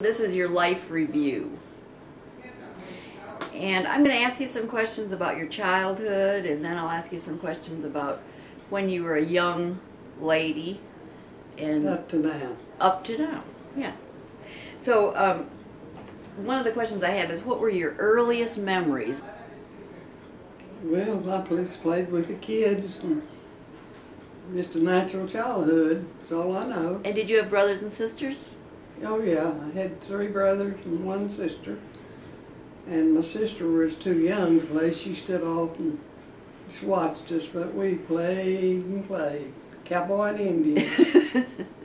This is your life review. And I'm going to ask you some questions about your childhood, and then I'll ask you some questions about when you were a young lady and Up to now. up to now. Yeah. So, um, one of the questions I have is what were your earliest memories? Well, I just played with the kids and just a natural childhood. That's all I know. And did you have brothers and sisters? Oh yeah, I had three brothers and one sister. And my sister was too young to play. She stood off and just watched us, but we played and played. Cowboy and Indian.